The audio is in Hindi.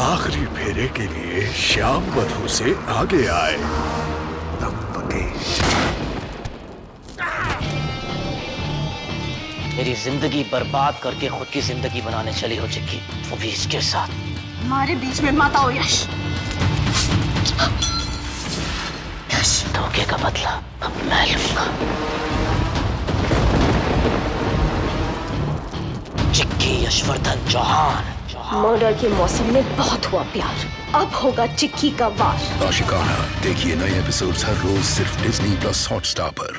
आखिरी फेरे के लिए श्याम वधु से आगे आए। मेरी ज़िंदगी बर्बाद करके खुद की ज़िंदगी बनाने चली हो चिक्की। वो भी इसके साथ। हमारे बीच में माता हो यश। यश धोखे का बदला अब मैं लूँगा। चिक्की यशवर्धन चौहान। मर्डर के मौसम में बहुत हुआ प्यार। अब होगा चिक्की का वार। आशिकाना, देखिए नए एपिसोड्स हर रोज सिर्फ़ डिज्नी प्लस हॉटस्टार पर।